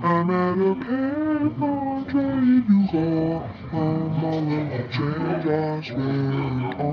I'm at a payphone if you call. I'm all of the change I spent on.